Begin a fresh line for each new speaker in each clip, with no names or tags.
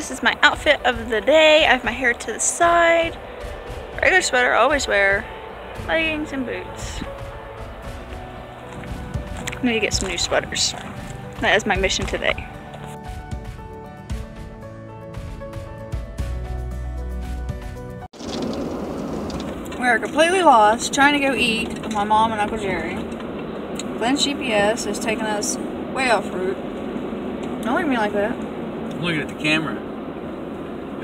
This is my outfit of the day. I have my hair to the side. Regular sweater, always wear. Leggings and boots. I need to get some new sweaters. That is my mission today. We are completely lost trying to go eat with my mom and Uncle Jerry. Glenn's GPS is taking us way off route. Don't look at me like that.
I'm looking at the camera.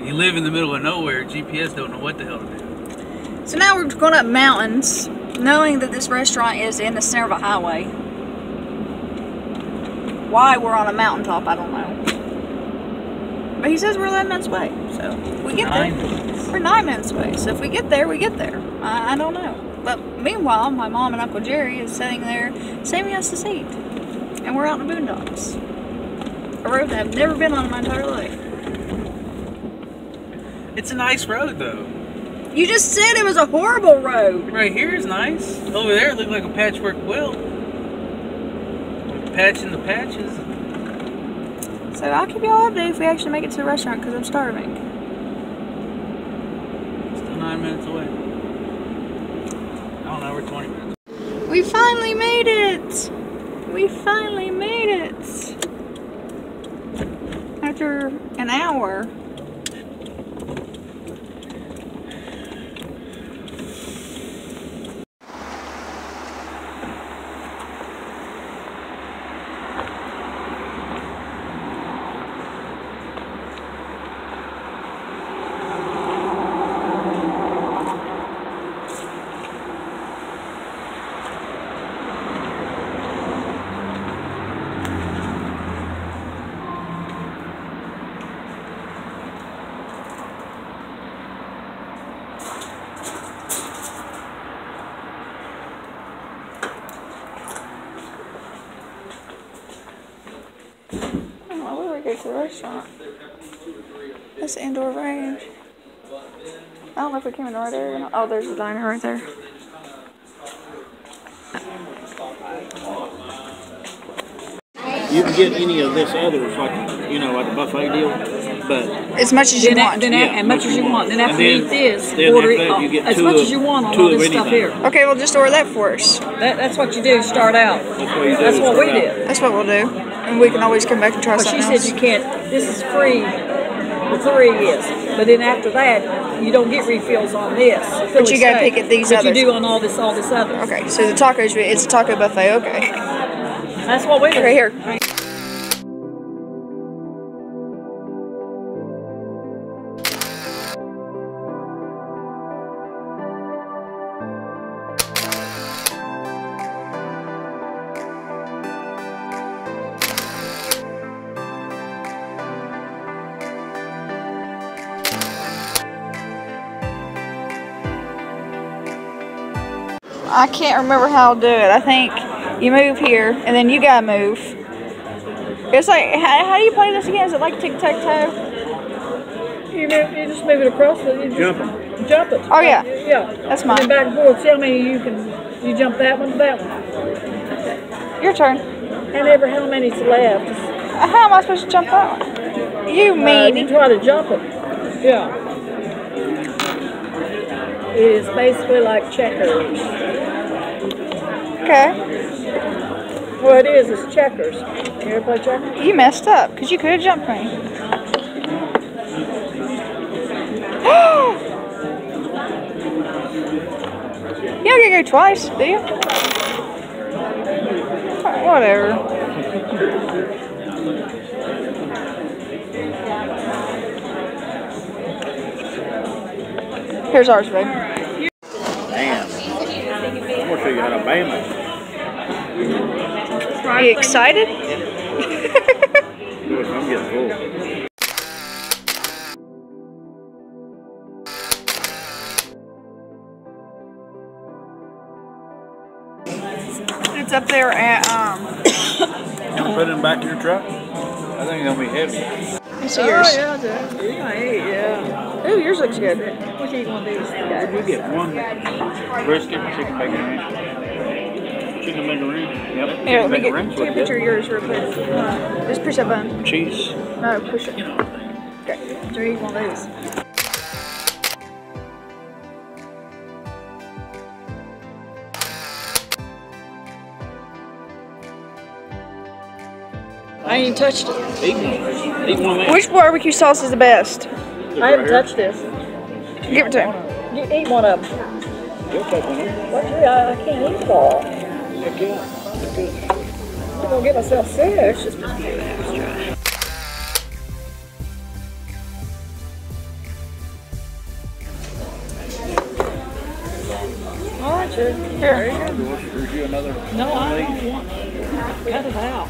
You live in the middle of nowhere, GPS don't know what the hell to do.
So now we're going up mountains, knowing that this restaurant is in the center of a highway. Why we're on a mountaintop, I don't know. But he says we're 11 minutes away, so we get
Nine
there.
minutes.
We're nine minutes away, so if we get there, we get there. I, I don't know. But meanwhile, my mom and Uncle Jerry is sitting there saving us a seat. And we're out in the boondocks. A road that I've never been on in my entire life.
It's a nice road though.
You just said it was a horrible road.
Right here is nice. Over there it looked like a patchwork quilt. Patching the patches.
So I'll keep you all updated if we actually make it to the restaurant because I'm starving.
Still nine minutes away. I don't know, we're 20 minutes.
We finally made it! We finally made it! After an hour. I don't know where we go to the restaurant. That's indoor range. I don't know if we came in the right area. Oh, there's the diner right there.
You can get any of this other, like, you know, like a buffet deal, but
As much as you
Then,
want.
then a-
Yeah,
as much as you want. Then after
And
you eat this, order it
you
all-
get
as much
of-
as you want on all this stuff here.
Okay, well just order that for us.
That, that's what you do. Start out.
that's what you do.
That's what we
out.
did.
That's what we'll do. And we can always come back and try
But she
something
said
else.
you can't. This is free. The three is, but then after that, you don't get refills on this.
But you gotta pick at these
But
others.
you do on all this, all this other.
Okay, so the tacos, it's a taco buffet. Okay.
That's what we do.
Okay, here. I can't remember how to do it. I think you move here and then you gotta move. It's like, how, how do you play this again? Is it like tic tac toe?
You, move, you just move it across. The, you
Jump
just Jump it.
Oh, yeah.
Yeah.
That's
And
mine.
then back and forth. See how many you can. You jump that one to that one.
Your turn.
And ever how many's left.
How am I supposed to jump that one? You
Uh, you try to jump it. Yeah. It is basically like checkers.
Okay.
Well, it is. It's checkers. You ever play checkers?
You messed up because you could have jumped me. you don't get to go twice, do you? Whatever. Here's ours, babe.
Damn. I'm gonna show you how to bam it.
Are you excited?
Good, I'm getting full.
It's up there at um.
You gonna put it in the back of your truck? I think it's gonna be heavy.
Let me see yours.
Oh, yeah, that's it. You're gonna eat, yeah.
Ooh, yours looks good.
What you eat one of these?
Did you get one brisket chicken bacon ranch? Chicken bacon ranch? Yep.
Here,
Chicken
let me
bacon
get
ranch
take a picture of yours real quick. Uh, just push that button.
Cheese.
No, push it. Okay, Jerry, eat one of these. I ain't touched it.
Eat one. Eat one of them.
Which barbecue sauce is the best?
I haven't touched this.
Give it to him.
You eat one of them.
You'll take one of them.
What? I I can't eat it all. I'm gonna get myself sick. All right, Jerry. Here.
Here's you another.
No, I don't want. Cut it out.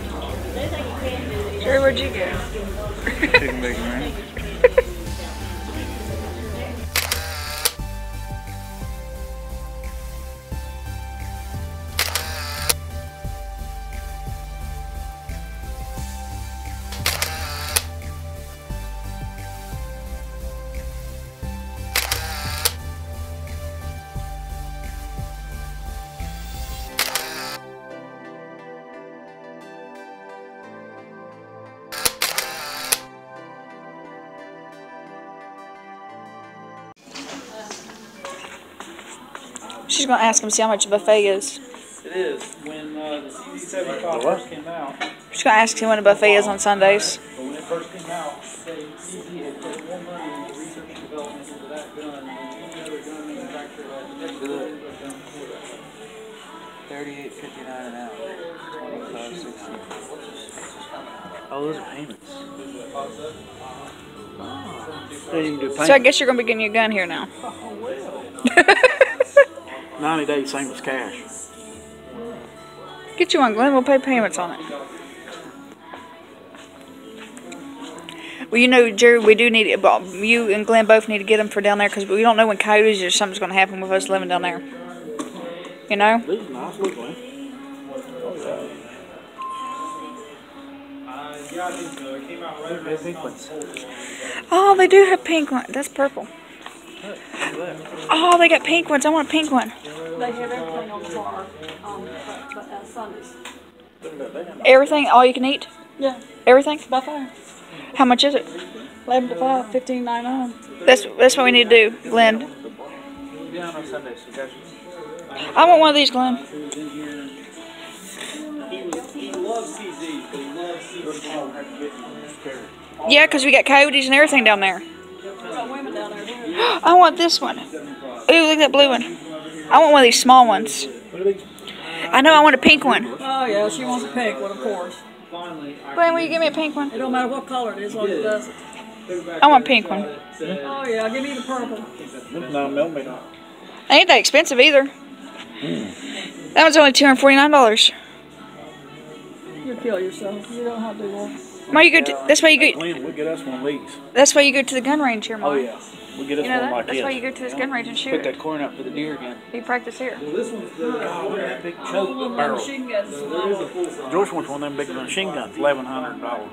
Jerry, where'd you go?
Chicken bacon ranch.
She's gonna ask him see how much a buffet is.
It is. When uh, the CZ75 first came out,
She's gonna ask him when a buffet is on Sundays.
but when it first came out, they CZ had put more money into research and development into that gun than any other gun manufacturer had ever done before that.
Thirty-eight fifty-nine an hour. Twenty-five sixty. Oh, those are payments.
They even do
So I guess you're gonna be getting your gun here now.
90 days, same as cash.
Get you one, Glenn. We'll pay payments on it. Well, you know, Jerry, we do need it. You and Glenn both need to get them for down there because we don't know when coyotes or something's going to happen with us living down there. You know?
These nice looking.
Yeah, I think so. Came out right around the.
Oh, they do have pink ones. That's purple. Oh, they got pink ones. I want a pink one.
They have everything on the bar on uh, Sundays.
Everything, all you can eat.
Yeah,
Everything.
buffet.
How much is it?
Eleven to five, fifteen ninety nine.
That's that's what we need to do, Glenn.
We'll be on on Sundays, so guys.
I want one of these, Glenn.
He, he loves CZ, but he loves CZ.
Yeah, because we got coyotes and everything down there.
women down there too.
I want this one. Ooh, look at that blue one. I want one of these small ones. I know I want a pink one.
Oh yeah, she wants a pink one, of course.
Finally, I
Glenn, will you give me a pink one?
It don't matter what color it is, long as it does it.
I want
to
pink
the
one.
side that said,
Oh yeah, give me the purple.
Them 9 millimeter.
Ain't that expensive either. That one's only two hundred forty nine dollars.
You'll kill yourself. You don't have to do that.
Why you go? To, that's why you go.
Glenn, we get us one of these.
That's why you go to the gun range here, Mom.
Oh, yeah. We get us
You know
one
that?
like
That's
this.
why you go to this gun range and
Put
shoot.
that corn up for the deer again.
You practice here.
Well, this one's the.
Oh, look at that big choke
little
barrel.
machine guns.
So there is a.
George wants one of them big machine guns, $1,100.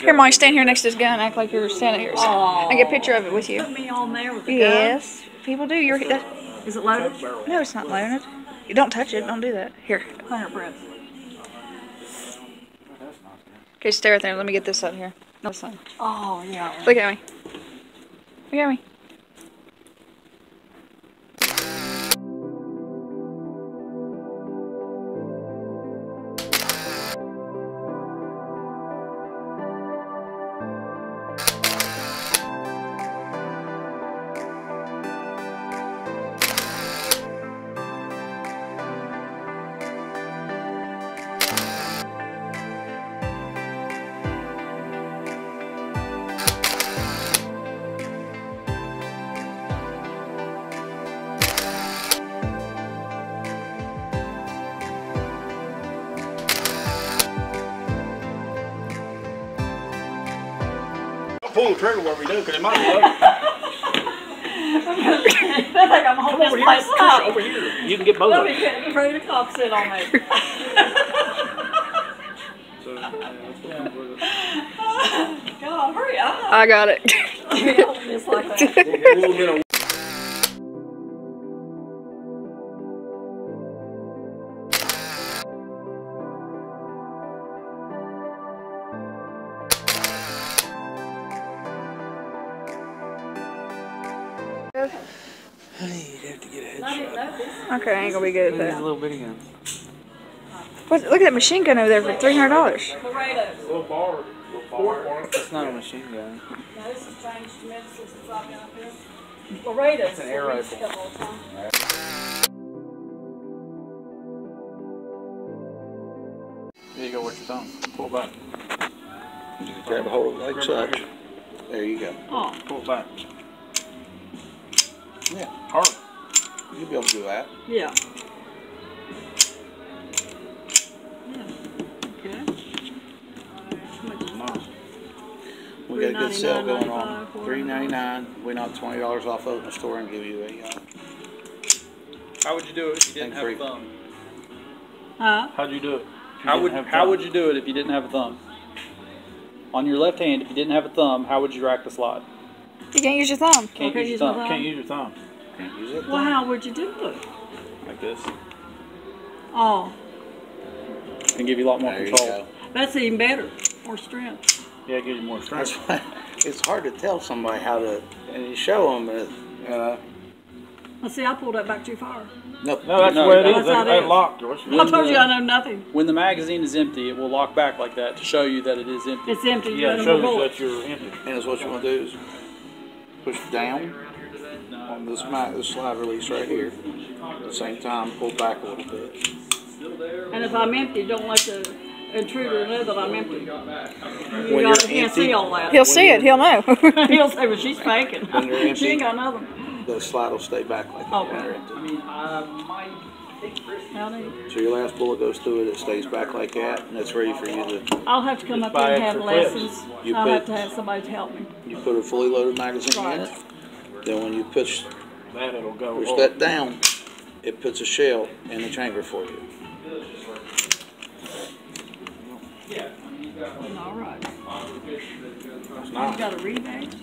Here, Molly, stand here next to this gun. Act like you're standing here.
Aw.
I get a picture of it with you.
Put me on there with the
Yes, people do. You're. That.
Is it loaded?
no, it's not loaded. You don't touch it. Don't do that. Here.
Fingerprint.
Okay, stare at there. Let me get this up here. No, this one.
Oh yeah.
Look at me. Look at me.
Trigger where we do, because it might blow.
I think I'm holding
Over
this
here,
place
push
up.
over here. You can get both
Let
of
me
them.
get ready to cock sit on me.
So, yeah, let's go down for the-
God, hurry up.
I got it. Okay, I ain't gonna be good at
These
that.
little bitty guns.
What, look at that machine gun over there for three hundred dollars.
Little bar.
It's not a machine gun.
Laredo.
It's an air rifle.
There you go with your thumb. Pull back.
You grab a hold of it like such. There you go.
Oh,
Pull back.
Yeah,
Hard.
You'll be able to do that.
yeah. Okay.
We got a good sale going on. Three ninety nine. We knock twenty dollars off of it in the store and give you a. Uh,
How would you do it if you didn't
Thank
have a thumb?
Huh?
How'd you do it? You
How would how would you do it if you didn't have a thumb? On your left hand, if you didn't have a thumb, how would you rack the slide?
You can't use your thumb.
Can't
Okay,
use
use
your
my
thumb.
thumb.
Can't use your thumb
can't use it.
Well, how would you do it?
like this.
Oh,
Can give you a lot more
There
control.
that's even better. More strength.
Yeah, it gives you more
That's
strength.
why it's hard to tell somebody how to, and you show them, uh, uh,
Let's see, I pulled that back too far.
nope.
No, that's
No,
the way it
that's
is.
how
That,
it
that
is.
locked. What's
I told you I know nothing.
When the magazine is empty, it will lock back like that to show you that it is empty.
It's empty.
Yeah,
you
it shows
bullets.
that you're empty.
And it's what you want to do is push down on this mat, this slide release right here. At the same time, pull back a little bit.
And if I'm empty, don't let the intruder know that I'm empty. You
When
gotta-
you're
can't see all that.
He'll see it. He'll know.
He'll say, well, she's faking.
When you're
she ain't got nothing.
The slide will stay back like that when
Okay.
you're empty.
How neat.
So your last bullet goes through it, it stays back like that, and it's ready for you to,
I'll have to come up
buy
there and have lessons.
You
I'll
put-
have to have somebody to help me.
you put a fully loaded magazine in it. Then when you push,
That it'll go.
push
oh,
that down, it puts a shell in the chamber for you.
All right.
It's
You
not.
got a rebate?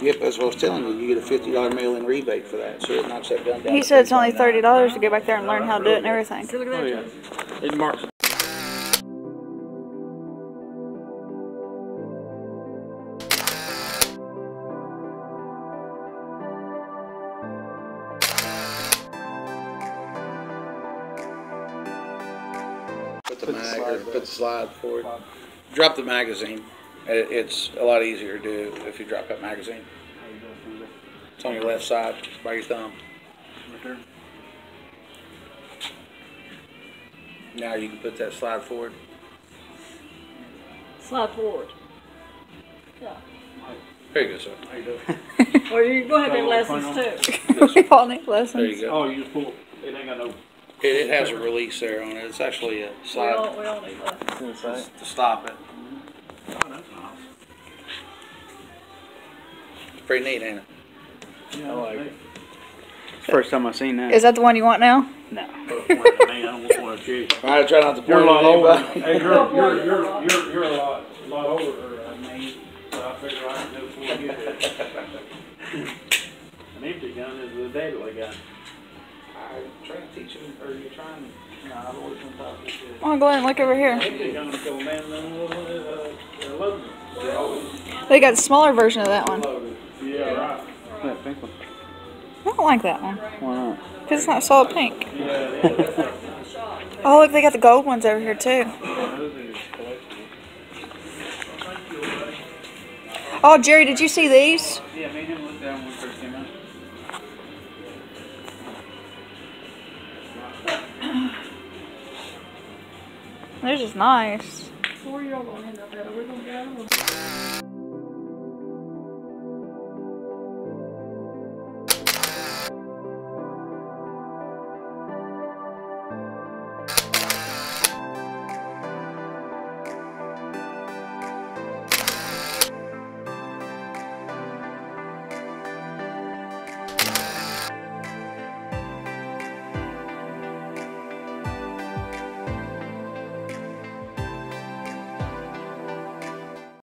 Yep, that's what I was telling you. You get a fifty dollar mail-in rebate for that, so it knocks that gun down.
he
to
said it's only thirty
39.
dollars to go back there and learn how to do it and everything.
See, look at
Oh
that.
yeah. It marks.
Mag, or put the slide forward. Drop the magazine. It's a lot easier to do if you drop that magazine. It's on your left side by your thumb. Now you can put that slide forward.
Slide forward. Yeah.
Very good, sir.
Or you go have
Got a
your
little
lessons
point
too.
we all need
There
lessons.
you go.
Oh, you just pull. It ain't got no.
It, it has a release there on it. It's actually a
We
slide
all, we all need lessons.
to stop it.
Oh, that's nice.
It's pretty neat, ain't it?
Yeah, I like it. First time I've seen that.
Is that the one you want now?
No. I don't want to cheat.
Try not to
You're a
point
lot
at
older.
anybody.
Hey, you're, you're, you're, you're, you're a lot, lot older than me, so I figure I can do it before you do. An empty gun is the deadly gun.
I'm trying to teach him, or you're trying, no, I've always been taught this.
I want to go ahead and look over here.
Empty gun is going down them little, uh, loaded. They're always
They got a smaller version of that one.
Yeah, right. That pink one.
I don't like that one
Why not?
because it's not solid pink.
Yeah, it is.
Oh, look, they got the gold ones over here too.
Those are collectible.
Oh, Jerry, did you see these?
Yeah,
They're just nice.
We're gonna go.